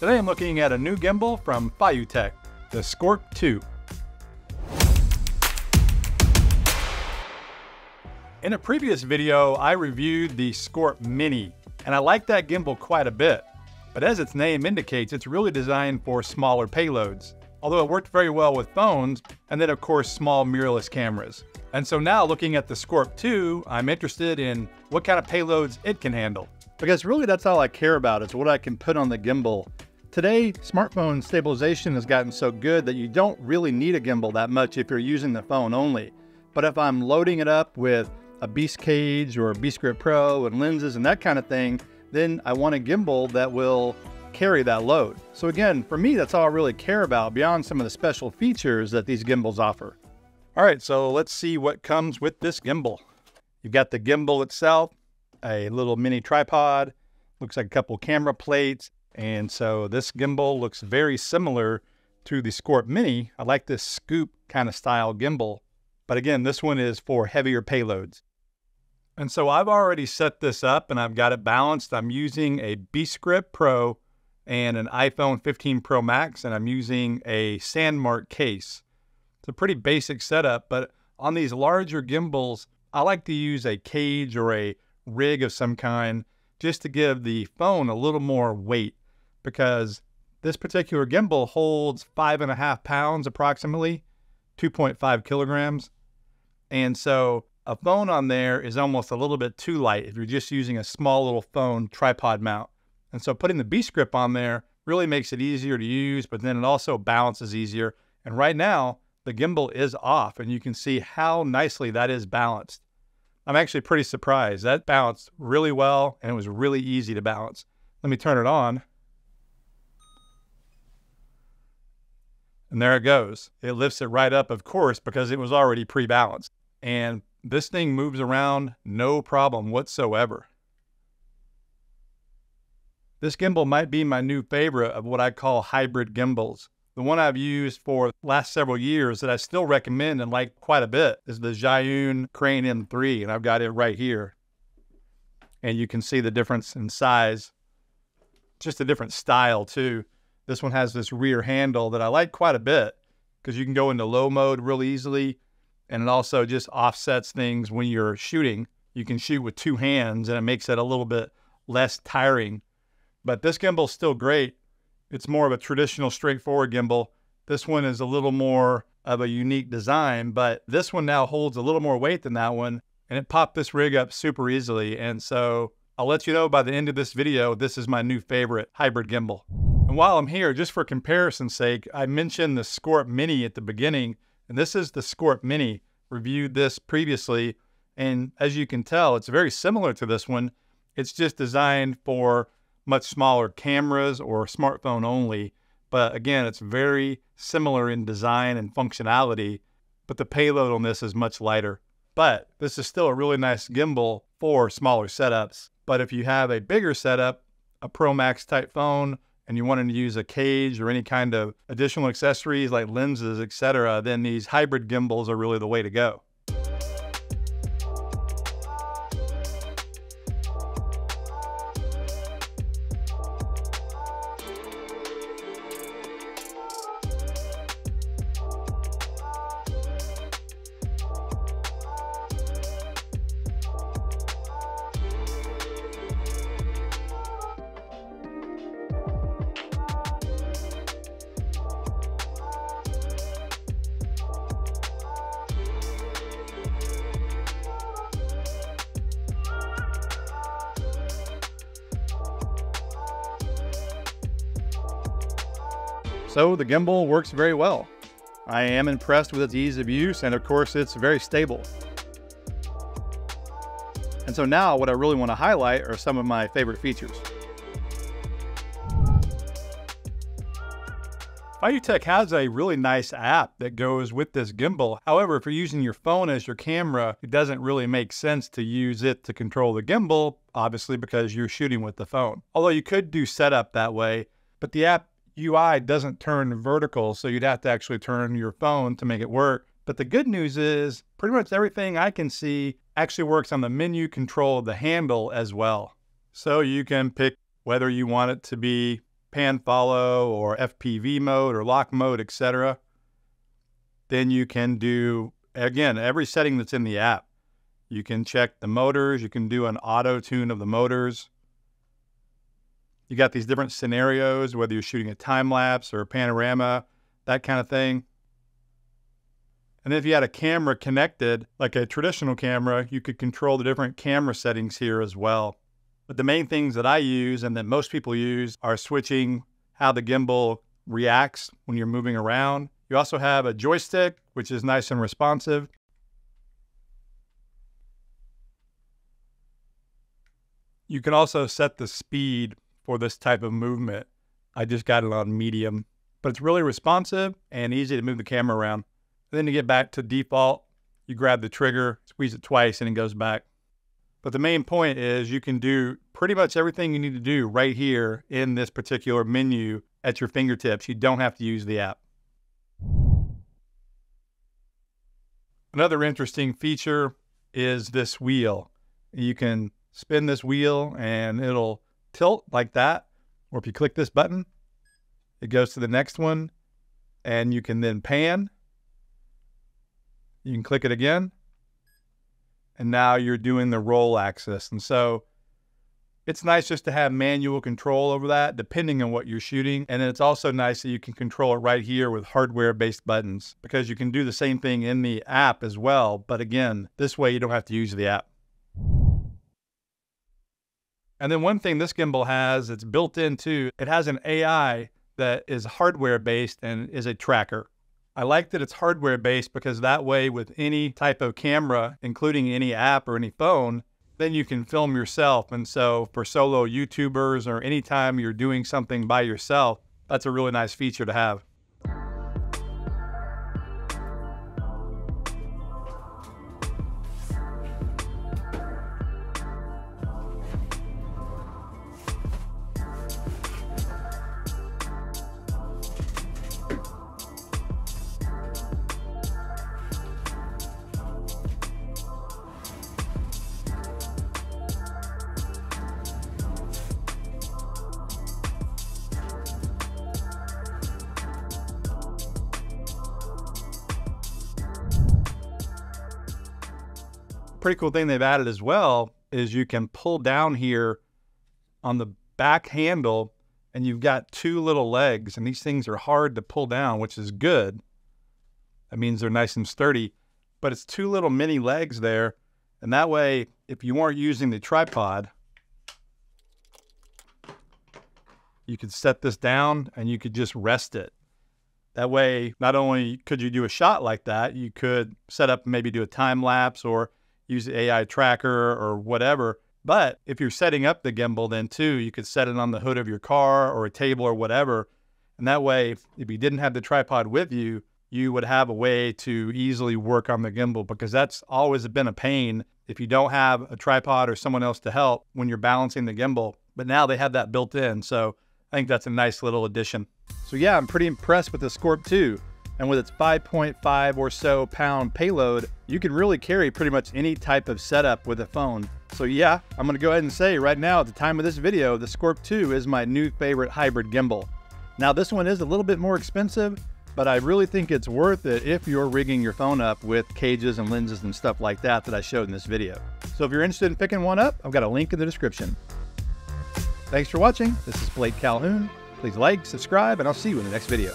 Today I'm looking at a new gimbal from FeiyuTech, the Scorp 2. In a previous video, I reviewed the Scorp Mini, and I like that gimbal quite a bit. But as its name indicates, it's really designed for smaller payloads, although it worked very well with phones, and then of course small mirrorless cameras. And so now looking at the Scorp 2, I'm interested in what kind of payloads it can handle. Because really that's all I care about is what I can put on the gimbal. Today, smartphone stabilization has gotten so good that you don't really need a gimbal that much if you're using the phone only. But if I'm loading it up with a Beast Cage or a Beastgrip Pro and lenses and that kind of thing, then I want a gimbal that will carry that load. So again, for me, that's all I really care about beyond some of the special features that these gimbals offer. All right, so let's see what comes with this gimbal. You've got the gimbal itself, a little mini tripod, looks like a couple camera plates. And so this gimbal looks very similar to the Scorp Mini. I like this scoop kind of style gimbal. But again, this one is for heavier payloads. And so I've already set this up and I've got it balanced. I'm using a Beastgrip Pro and an iPhone 15 Pro Max, and I'm using a Sandmarc case. It's a pretty basic setup, but on these larger gimbals, I like to use a cage or a rig of some kind just to give the phone a little more weight because this particular gimbal holds five and a half pounds approximately, 2.5 kilograms. And so a phone on there is almost a little bit too light if you're just using a small little phone tripod mount. And so putting the Beastgrip on there really makes it easier to use, but then it also balances easier. And right now, the gimbal is off and you can see how nicely that is balanced. I'm actually pretty surprised. That balanced really well and it was really easy to balance. Let me turn it on. And there it goes. It lifts it right up, of course, because it was already pre-balanced. And this thing moves around no problem whatsoever. This gimbal might be my new favorite of what I call hybrid gimbals. The one I've used for the last several years that I still recommend and like quite a bit is the Zhiyun Crane M3, and I've got it right here. And you can see the difference in size, just a different style too. This one has this rear handle that I like quite a bit because you can go into low mode real easily, and it also just offsets things when you're shooting. You can shoot with two hands, and it makes it a little bit less tiring. But this gimbal's still great it's more of a traditional, straightforward gimbal. This one is a little more of a unique design, but this one now holds a little more weight than that one, and it popped this rig up super easily. And so I'll let you know by the end of this video, this is my new favorite hybrid gimbal. And while I'm here, just for comparison's sake, I mentioned the Scorp Mini at the beginning, and this is the Scorp Mini. Reviewed this previously, and as you can tell, it's very similar to this one. It's just designed for much smaller cameras or smartphone only. But again, it's very similar in design and functionality, but the payload on this is much lighter. But this is still a really nice gimbal for smaller setups. But if you have a bigger setup, a Pro Max type phone, and you wanted to use a cage or any kind of additional accessories like lenses, etc., then these hybrid gimbals are really the way to go. So the gimbal works very well. I am impressed with its ease of use and of course it's very stable. And so now what I really want to highlight are some of my favorite features. FeiyuTech has a really nice app that goes with this gimbal. However, if you're using your phone as your camera, it doesn't really make sense to use it to control the gimbal, obviously because you're shooting with the phone. Although you could do setup that way, but the app UI doesn't turn vertical, so you'd have to actually turn your phone to make it work. But the good news is pretty much everything I can see actually works on the menu control of the handle as well. So you can pick whether you want it to be pan follow or FPV mode or lock mode, etc. Then you can do, again, every setting that's in the app. You can check the motors, you can do an auto tune of the motors. You got these different scenarios, whether you're shooting a time lapse or a panorama, that kind of thing. And if you had a camera connected, like a traditional camera, you could control the different camera settings here as well. But the main things that I use and that most people use are switching how the gimbal reacts when you're moving around. You also have a joystick, which is nice and responsive. You can also set the speed for this type of movement. I just got it on medium, but it's really responsive and easy to move the camera around. And then to get back to default, you grab the trigger, squeeze it twice, and it goes back. But the main point is you can do pretty much everything you need to do right here in this particular menu at your fingertips. You don't have to use the app. Another interesting feature is this wheel. You can spin this wheel and it'll tilt like that. Or if you click this button, it goes to the next one and you can then pan. You can click it again. And now you're doing the roll axis. And so it's nice just to have manual control over that depending on what you're shooting. And then it's also nice that you can control it right here with hardware based buttons because you can do the same thing in the app as well. But again, this way you don't have to use the app. And then one thing this gimbal has, it's built into, it has an AI that is hardware based and is a tracker. I like that it's hardware based because that way with any type of camera, including any app or any phone, then you can film yourself. And so for solo YouTubers or anytime you're doing something by yourself, that's a really nice feature to have. Pretty cool thing they've added as well is you can pull down here on the back handle and you've got two little legs and these things are hard to pull down, which is good. That means they're nice and sturdy, but it's two little mini legs there. And that way, if you weren't using the tripod, you could set this down and you could just rest it. That way, not only could you do a shot like that, you could set up maybe do a time lapse or use the AI tracker or whatever. But if you're setting up the gimbal, then too, you could set it on the hood of your car or a table or whatever. And that way, if, you didn't have the tripod with you, you would have a way to easily work on the gimbal because that's always been a pain if you don't have a tripod or someone else to help when you're balancing the gimbal. But now they have that built in. So I think that's a nice little addition. So yeah, I'm pretty impressed with the Scorp 2 and with its 5.5 or so pound payload, you can really carry pretty much any type of setup with a phone. So yeah, I'm gonna go ahead and say right now at the time of this video, the Scorp 2 is my new favorite hybrid gimbal. Now this one is a little bit more expensive, but I really think it's worth it if you're rigging your phone up with cages and lenses and stuff like that that I showed in this video. So if you're interested in picking one up, I've got a link in the description. Thanks for watching. This is Blake Calhoun. Please like, subscribe, and I'll see you in the next video.